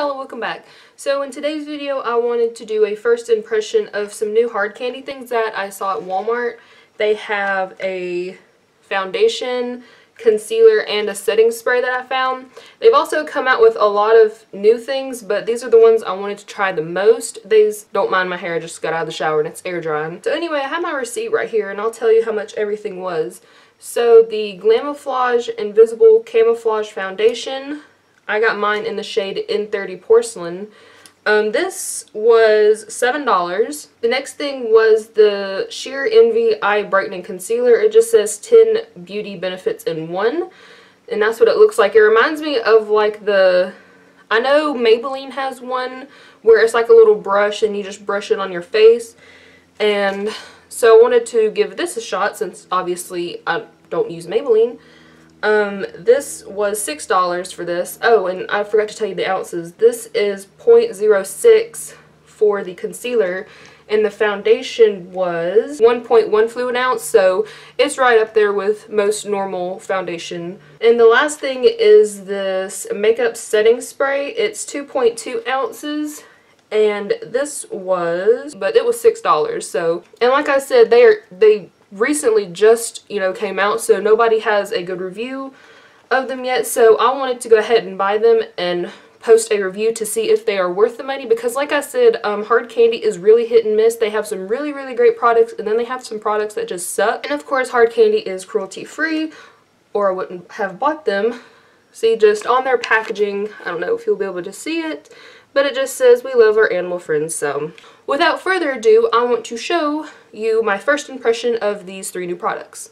y'all and welcome back. So in today's video I wanted to do a first impression of some new hard candy things that I saw at Walmart. They have a foundation, concealer, and a setting spray that I found. They've also come out with a lot of new things, but these are the ones I wanted to try the most. These, don't mind my hair, I just got out of the shower and it's air drying. So anyway, I have my receipt right here and I'll tell you how much everything was. So the Glamouflage Invisible Camouflage Foundation I got mine in the shade N30 Porcelain. Um, this was $7. The next thing was the Sheer Envy Eye Brightening Concealer. It just says 10 beauty benefits in one. And that's what it looks like. It reminds me of like the... I know Maybelline has one where it's like a little brush and you just brush it on your face. And so I wanted to give this a shot since obviously I don't use Maybelline. Um, this was $6 for this. Oh, and I forgot to tell you the ounces. This is 0.06 for the concealer and the foundation was 1.1 fluid ounce so it's right up there with most normal foundation and the last thing is this makeup setting spray it's 2.2 ounces and this was but it was six dollars so and like I said they are they recently just, you know, came out, so nobody has a good review of them yet. So I wanted to go ahead and buy them and post a review to see if they are worth the money because like I said, um, hard candy is really hit and miss. They have some really, really great products and then they have some products that just suck. And of course, hard candy is cruelty free or I wouldn't have bought them. See, just on their packaging, I don't know if you'll be able to see it, but it just says we love our animal friends. So without further ado, I want to show you my first impression of these three new products.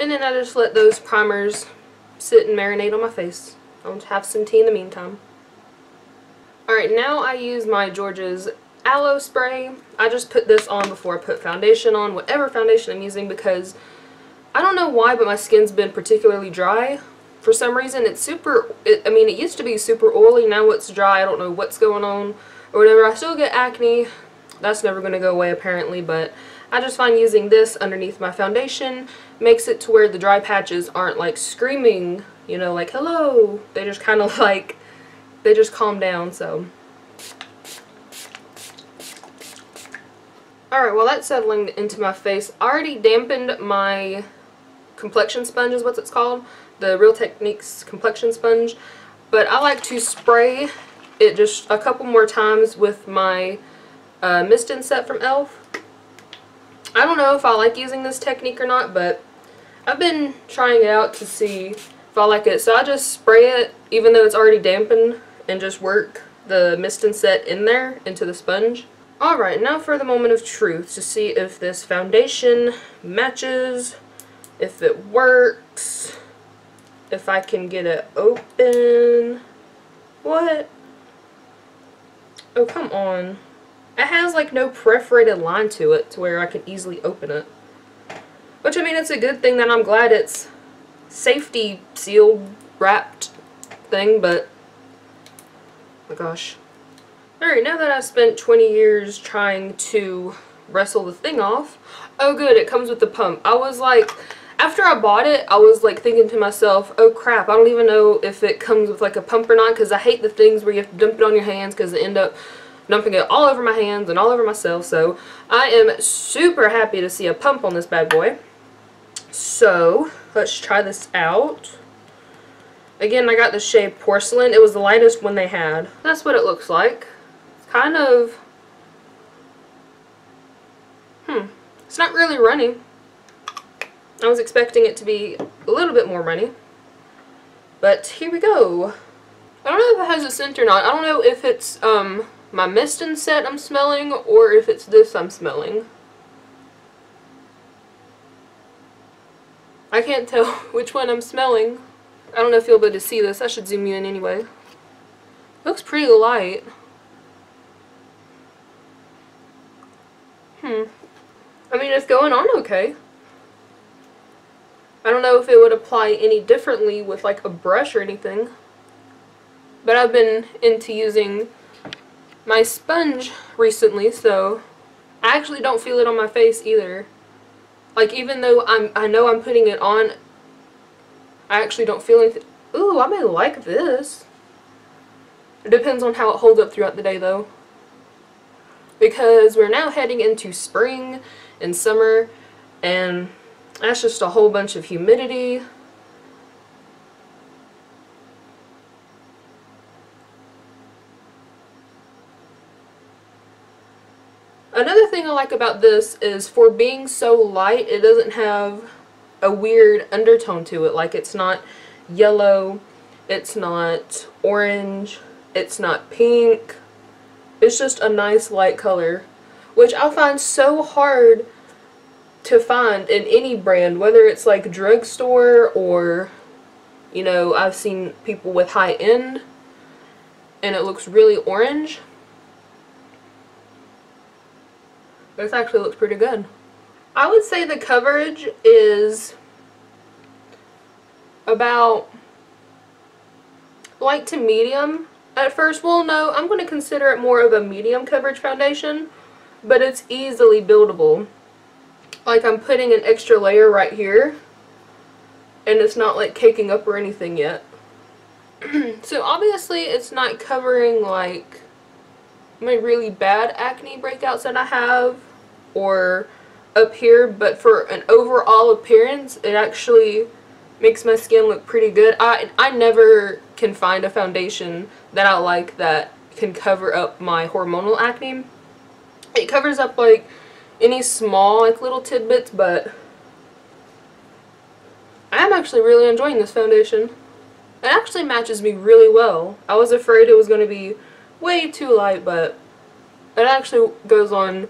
And then I just let those primers sit and marinate on my face. I'll have some tea in the meantime. Alright, now I use my George's aloe spray. I just put this on before I put foundation on, whatever foundation I'm using, because I don't know why, but my skin's been particularly dry. For some reason, it's super, it, I mean, it used to be super oily, now it's dry. I don't know what's going on or whatever. I still get acne. That's never going to go away, apparently, but I just find using this underneath my foundation makes it to where the dry patches aren't, like, screaming, you know, like, hello. They just kind of, like, they just calm down, so... Alright, well that's settling into my face. I already dampened my complexion sponge is what it's called. The Real Techniques complexion sponge. But I like to spray it just a couple more times with my uh, Mist and Set from e.l.f. I don't know if I like using this technique or not, but I've been trying it out to see if I like it. So I just spray it, even though it's already dampened, and just work the Mist and Set in there into the sponge. Alright, now for the moment of truth to see if this foundation matches, if it works, if I can get it open. What? Oh, come on. It has like no perforated line to it to where I can easily open it. Which, I mean, it's a good thing that I'm glad it's safety sealed, wrapped thing, but, oh my gosh. Alright, now that I've spent 20 years trying to wrestle the thing off, oh good, it comes with the pump. I was like, after I bought it, I was like thinking to myself, oh crap, I don't even know if it comes with like a pump or not because I hate the things where you have to dump it on your hands because they end up dumping it all over my hands and all over myself. So I am super happy to see a pump on this bad boy. So let's try this out. Again, I got the shade Porcelain. It was the lightest one they had. That's what it looks like It's kind of, hmm, it's not really runny. I was expecting it to be a little bit more runny. But here we go. I don't know if it has a scent or not. I don't know if it's um, my mist and set I'm smelling or if it's this I'm smelling. I can't tell which one I'm smelling. I don't know if you'll be able to see this. I should zoom you in anyway. Looks pretty light. Hmm. I mean, it's going on okay. I don't know if it would apply any differently with like a brush or anything. But I've been into using my sponge recently, so I actually don't feel it on my face either. Like even though I'm I know I'm putting it on, I actually don't feel anything. Ooh, I may like this. It depends on how it holds up throughout the day though. Because we're now heading into spring and summer and that's just a whole bunch of humidity. Another thing I like about this is for being so light, it doesn't have a weird undertone to it. Like it's not yellow, it's not orange, it's not pink. It's just a nice light color, which I find so hard to find in any brand, whether it's like drugstore or, you know, I've seen people with high end and it looks really orange. This actually looks pretty good. I would say the coverage is about light to medium at first. Well, no, I'm going to consider it more of a medium coverage foundation, but it's easily buildable. Like I'm putting an extra layer right here, and it's not like caking up or anything yet. so obviously it's not covering like my really bad acne breakouts that I have or up here, but for an overall appearance, it actually makes my skin look pretty good. I, I never can find a foundation that I like that can cover up my hormonal acne. It covers up like any small like little tidbits, but I'm actually really enjoying this foundation. It actually matches me really well. I was afraid it was going to be way too light, but it actually goes on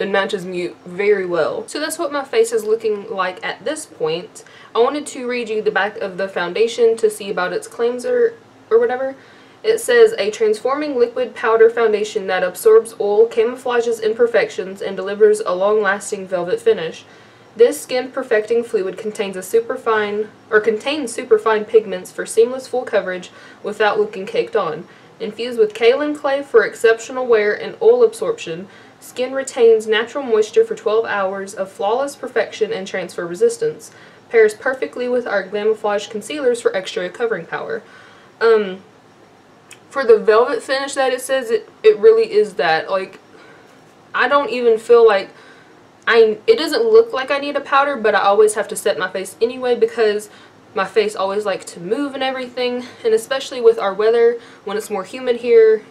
and matches me very well. So that's what my face is looking like at this point. I wanted to read you the back of the foundation to see about its claims or, or whatever. It says, a transforming liquid powder foundation that absorbs oil, camouflages imperfections, and delivers a long-lasting velvet finish. This skin perfecting fluid contains a superfine or contains superfine pigments for seamless full coverage without looking caked on. Infused with kaolin clay for exceptional wear and oil absorption, Skin retains natural moisture for 12 hours of flawless perfection and transfer resistance. Pairs perfectly with our Glamouflage concealers for extra covering power. Um, for the velvet finish that it says, it, it really is that. Like, I don't even feel like I, it doesn't look like I need a powder, but I always have to set my face anyway because my face always like to move and everything. And especially with our weather, when it's more humid here,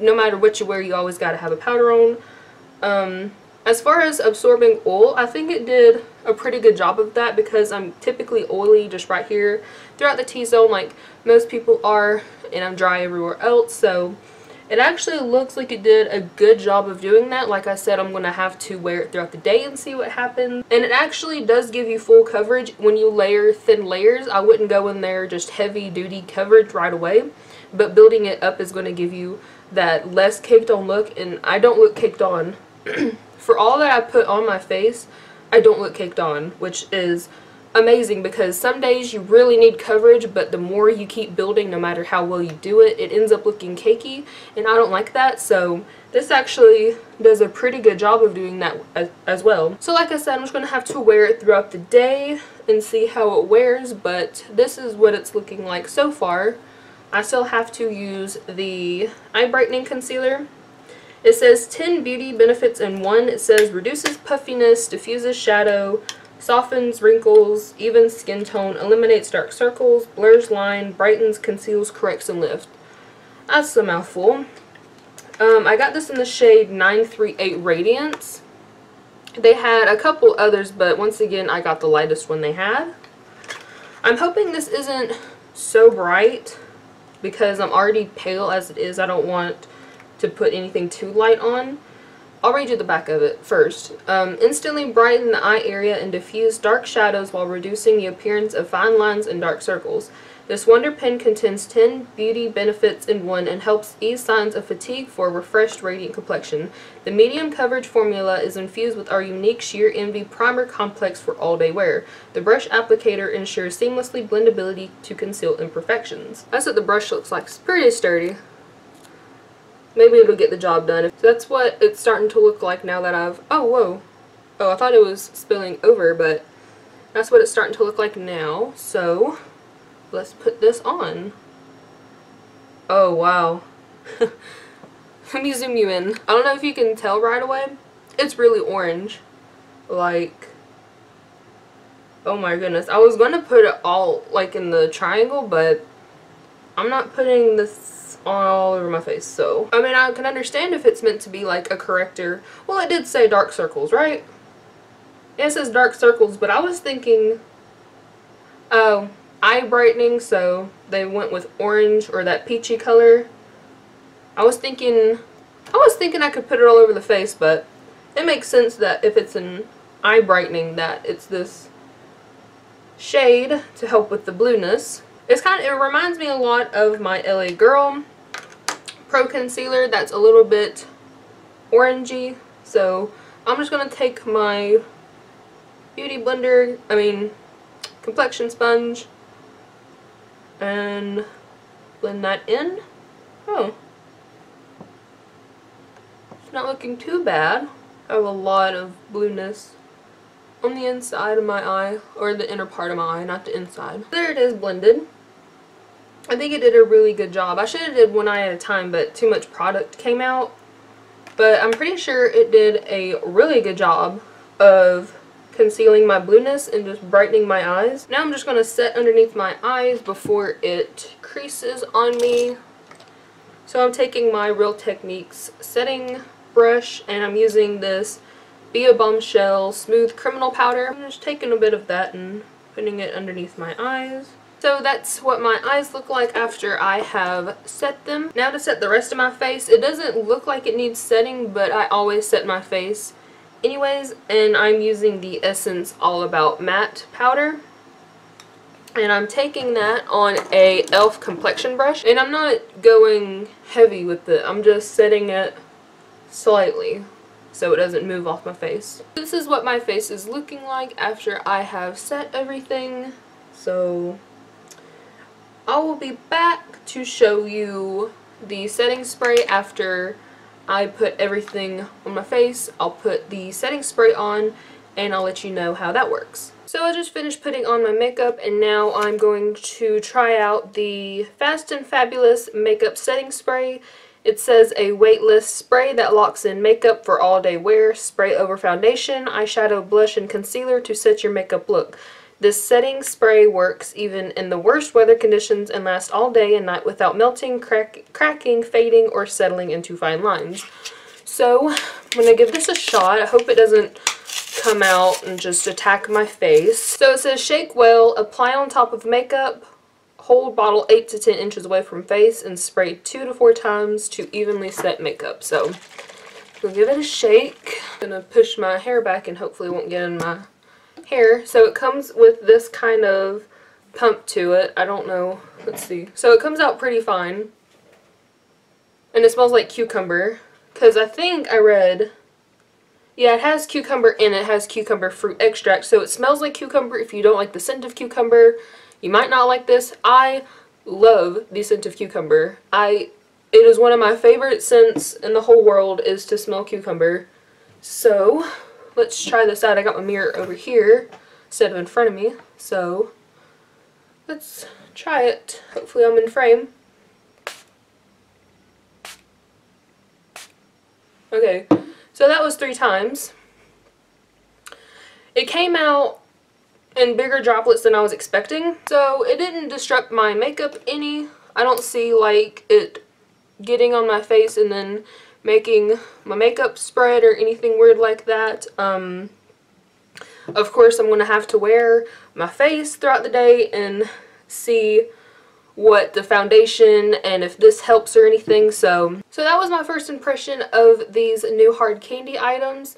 no matter what you wear, you always got to have a powder on. Um, as far as absorbing oil, I think it did a pretty good job of that because I'm typically oily just right here throughout the T-zone like most people are and I'm dry everywhere else so it actually looks like it did a good job of doing that. Like I said, I'm going to have to wear it throughout the day and see what happens. And it actually does give you full coverage when you layer thin layers. I wouldn't go in there just heavy duty coverage right away. But building it up is going to give you that less caked on look. And I don't look caked on for all that I put on my face, I don't look caked on, which is amazing because some days you really need coverage, but the more you keep building, no matter how well you do it, it ends up looking cakey, and I don't like that, so this actually does a pretty good job of doing that as, as well. So like I said, I'm just going to have to wear it throughout the day and see how it wears, but this is what it's looking like so far. I still have to use the eye brightening concealer it says 10 beauty benefits in one. It says reduces puffiness, diffuses shadow, softens wrinkles, evens skin tone, eliminates dark circles, blurs line, brightens, conceals, corrects, and lifts. That's a mouthful. Um, I got this in the shade 938 Radiance. They had a couple others, but once again, I got the lightest one they had. I'm hoping this isn't so bright because I'm already pale as it is. I don't want to put anything too light on. I'll read you the back of it first. Um, instantly brighten the eye area and diffuse dark shadows while reducing the appearance of fine lines and dark circles. This Wonder Pen contains 10 beauty benefits in one and helps ease signs of fatigue for a refreshed, radiant complexion. The medium coverage formula is infused with our unique Sheer Envy Primer Complex for all-day wear. The brush applicator ensures seamlessly blendability to conceal imperfections. That's what the brush looks like. It's pretty sturdy. Maybe it'll get the job done. So that's what it's starting to look like now that I've, oh whoa, oh I thought it was spilling over but that's what it's starting to look like now. So let's put this on. Oh wow. Let me zoom you in. I don't know if you can tell right away. It's really orange. Like, oh my goodness. I was going to put it all like in the triangle, but I'm not putting this all over my face. So, I mean, I can understand if it's meant to be like a corrector. Well, it did say dark circles, right? it says dark circles, but I was thinking, oh, eye brightening, so they went with orange or that peachy color. I was thinking, I was thinking I could put it all over the face, but it makes sense that if it's an eye brightening that it's this shade to help with the blueness. It's kind of, it reminds me a lot of my LA Girl Pro Concealer that's a little bit orangey. So I'm just going to take my Beauty Blender, I mean complexion sponge and blend that in. Oh. It's not looking too bad. I have a lot of blueness on the inside of my eye, or the inner part of my eye, not the inside. There it is blended. I think it did a really good job. I should have did one eye at a time, but too much product came out. But I'm pretty sure it did a really good job of concealing my blueness and just brightening my eyes. Now I'm just going to set underneath my eyes before it creases on me. So I'm taking my Real Techniques setting brush and I'm using this Be a Bombshell Smooth Criminal Powder. I'm just taking a bit of that and putting it underneath my eyes. So that's what my eyes look like after I have set them. Now to set the rest of my face, it doesn't look like it needs setting, but I always set my face anyways, and I'm using the Essence All About Matt Powder. And I'm taking that on a e.l.f. complexion brush. And I'm not going heavy with it. I'm just setting it slightly so it doesn't move off my face. This is what my face is looking like after I have set everything. So I will be back to show you the setting spray after I put everything on my face. I'll put the setting spray on and I'll let you know how that works. So I just finished putting on my makeup and now I'm going to try out the Fast and Fabulous Makeup Setting Spray. It says a weightless spray that locks in makeup for all day wear. Spray over foundation, eyeshadow, blush, and concealer to set your makeup look. This setting spray works even in the worst weather conditions and lasts all day and night without melting, crack, cracking, fading, or settling into fine lines. So I'm going to give this a shot. I hope it doesn't come out and just attack my face. So it says shake well, apply on top of makeup, hold bottle 8 to 10 inches away from face, and spray 2 to 4 times to evenly set makeup. So we'll give it a shake. I'm going to push my hair back and hopefully won't get in my hair. So it comes with this kind of pump to it. I don't know. Let's see. So it comes out pretty fine. And it smells like cucumber. Because I think I read... Yeah, it has cucumber in it. It has cucumber fruit extract. So it smells like cucumber. If you don't like the scent of cucumber, you might not like this. I love the scent of cucumber. I It is one of my favorite scents in the whole world is to smell cucumber. So, let's try this out. I got my mirror over here instead of in front of me. So let's try it. Hopefully I'm in frame. Okay, so that was three times. It came out in bigger droplets than I was expecting. So it didn't disrupt my makeup any. I don't see like it getting on my face and then making my makeup spread or anything weird like that. Um, of course, I'm going to have to wear my face throughout the day and see what the foundation and if this helps or anything. So, so that was my first impression of these new hard candy items.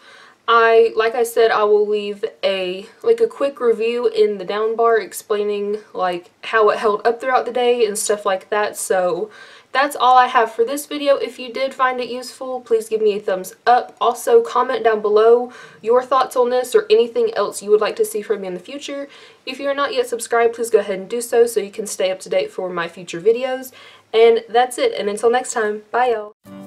I, like I said, I will leave a, like a quick review in the down bar explaining like how it held up throughout the day and stuff like that. So that's all I have for this video. If you did find it useful, please give me a thumbs up. Also, comment down below your thoughts on this or anything else you would like to see from me in the future. If you are not yet subscribed, please go ahead and do so so you can stay up to date for my future videos. And that's it, and until next time, bye y'all.